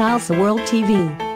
Salsa World TV.